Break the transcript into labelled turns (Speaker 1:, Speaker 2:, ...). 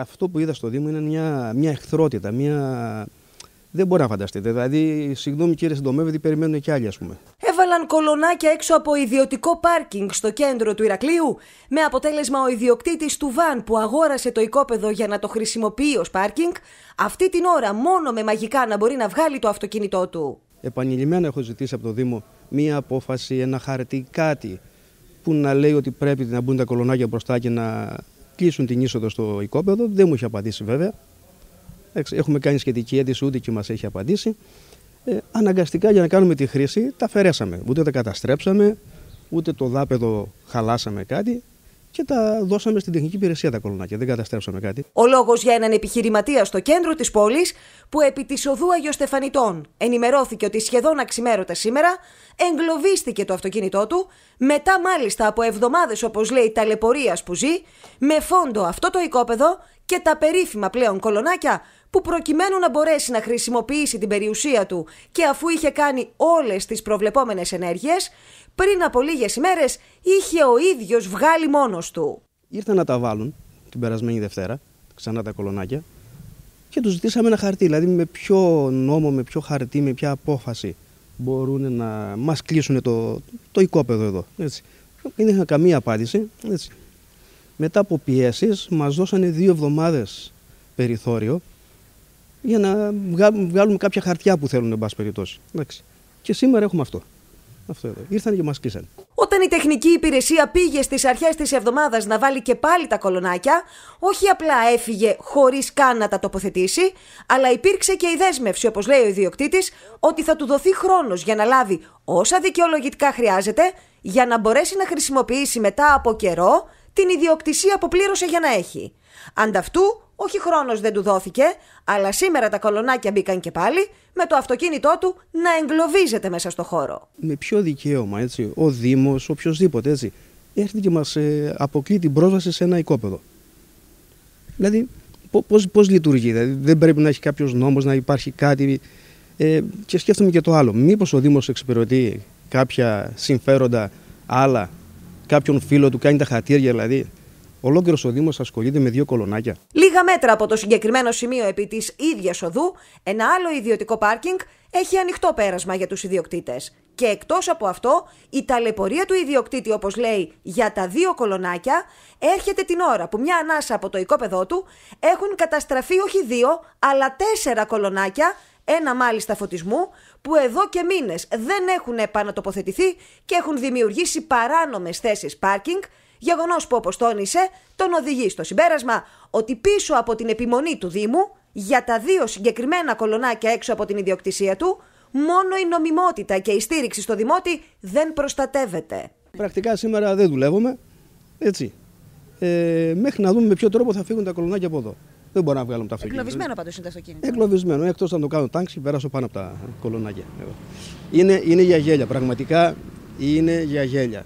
Speaker 1: αυτό που είδα στο Δήμο είναι μια, μια εχθρότητα, μια... Δεν μπορεί να φανταστείτε. Δηλαδή, συγγνώμη κύριε Συντομεύη, περιμένουν και άλλοι, ας πούμε.
Speaker 2: Έβαλαν κολονάκια έξω από ιδιωτικό πάρκινγκ στο κέντρο του Ηρακλείου, με αποτέλεσμα ο ιδιοκτήτης του βαν που αγόρασε το οικόπεδο για να το χρησιμοποιεί ως πάρκινγκ, αυτή την ώρα μόνο με μαγικά να μπορεί να βγάλει το αυτοκίνητό του.
Speaker 1: Επανειλημμένα έχω ζητήσει από το Δήμο μία απόφαση, ένα χαρτί, κάτι που να λέει ότι πρέπει να μπουν τα κολονάκια μπροστά και να κλείσουν την είσοδο στο οικόπεδο. Δεν μου έχει απαντήσει βέβαια. Έχουμε κάνει σχετική αίτηση, ούτε και μας έχει απαντήσει. Ε, αναγκαστικά για να κάνουμε τη χρήση τα αφαιρέσαμε. Ούτε τα καταστρέψαμε, ούτε το δάπεδο χαλάσαμε κάτι και τα δώσαμε στην τεχνική υπηρεσία τα κολονάκια. Δεν καταστρέψαμε κάτι.
Speaker 2: Ο λόγος για έναν επιχειρηματία στο κέντρο της πόλης, που επί της οδού Αγιοστεφανιτών ενημερώθηκε ότι σχεδόν αξιμέρωτα σήμερα, εγκλωβίστηκε το αυτοκίνητό του, μετά μάλιστα από εβδομάδες, όπως λέει, ταλαιπωρίας που ζει, με φόντο αυτό το οικόπεδο και τα περίφημα πλέον κολονάκια που προκειμένου να μπορέσει να χρησιμοποιήσει την περιουσία του και αφού είχε κάνει όλες τις προβλεπόμενες ενέργειες, πριν από λίγες ημέρες είχε ο ίδιος βγάλει μόνος του.
Speaker 1: Ήρθαν να τα βάλουν την περασμένη Δευτέρα, ξανά τα κολονάκια, και τους ζητήσαμε ένα χαρτί, δηλαδή με ποιο νόμο, με ποιο χαρτί, με ποια απόφαση μπορούν να μας κλείσουν το, το οικόπεδο εδώ. Έτσι. Δεν είχαν καμία απάντηση. Έτσι. Μετά από πιέσεις μας δώσανε δύο εβδομάδες περιθώριο για να βγάλουμε κάποια χαρτιά που θέλουν, εν πάση περιπτώσει. Και σήμερα έχουμε αυτό. Αυτό εδώ. Ήρθαν και μας κλείσαν.
Speaker 2: Όταν η τεχνική υπηρεσία πήγε στις αρχές της εβδομάδας να βάλει και πάλι τα κολονάκια, όχι απλά έφυγε χωρίς καν να τα τοποθετήσει, αλλά υπήρξε και η δέσμευση, όπως λέει ο ιδιοκτήτης, ότι θα του δοθεί χρόνος για να λάβει όσα δικαιολογητικά χρειάζεται για να μπορέσει να χρησιμοποιήσει μετά από καιρό την ιδιοκτησία που πλήρωσε για να έχει. Ανταυτού, όχι χρόνος δεν του δόθηκε, αλλά σήμερα τα κολονάκια μπήκαν και πάλι με το αυτοκίνητό του να εγκλωβίζεται μέσα στο χώρο.
Speaker 1: Με ποιο δικαίωμα, έτσι, ο Δήμος, οποιοδήποτε έτσι, έρχεται και μας ε, αποκλεί την πρόσβαση σε ένα οικόπεδο; Δηλαδή, πώς λειτουργεί, δηλαδή, δεν πρέπει να έχει κάποιος νόμος, να υπάρχει κάτι. Ε, και σκέφτομαι και το άλλο. Μήπως ο Δήμος εξυπηρετεί κάποια συμφέροντα άλλα, κάποιον φίλο του κάνει τα χατήρια δηλαδή; Ολόκληρος ο Δήμος ασχολείται με δύο κολονάκια.
Speaker 2: Λίγα μέτρα από το συγκεκριμένο σημείο επί της ίδιας οδού, ένα άλλο ιδιωτικό πάρκινγκ έχει ανοιχτό πέρασμα για τους ιδιοκτήτες. Και εκτός από αυτό, η ταλαιπωρία του ιδιοκτήτη, όπως λέει, για τα δύο κολονάκια, έρχεται την ώρα που μια ανάσα από το οικόπεδό του έχουν καταστραφεί όχι δύο, αλλά τέσσερα κολονάκια ένα μάλιστα φωτισμού, που εδώ και μήνες δεν έχουν επανατοποθετηθεί και έχουν δημιουργήσει παράνομες θέσεις πάρκινγκ Γεγονός που, όπως τόνισε, τον οδηγεί στο συμπέρασμα ότι πίσω από την επιμονή του Δήμου για τα δύο συγκεκριμένα κολονάκια έξω από την ιδιοκτησία του, μόνο η νομιμότητα και η στήριξη στο δημότη δεν προστατεύεται.
Speaker 1: Πρακτικά σήμερα δεν δουλεύουμε. Έτσι. Ε, μέχρι να δούμε με ποιο τρόπο θα φύγουν τα κολονάκια από εδώ. Δεν μπορούμε να βγάλουμε τα αυτοκίνητα.
Speaker 2: Εγκλωβισμένο πάντως είναι το αυτοκίνητο.
Speaker 1: Εγκλωβισμένο. Εκτός να το κάνω τάξη, περάσω πάνω από τα κολονάκια. Είναι, είναι για γέλια. Πραγματικά είναι για γέλια.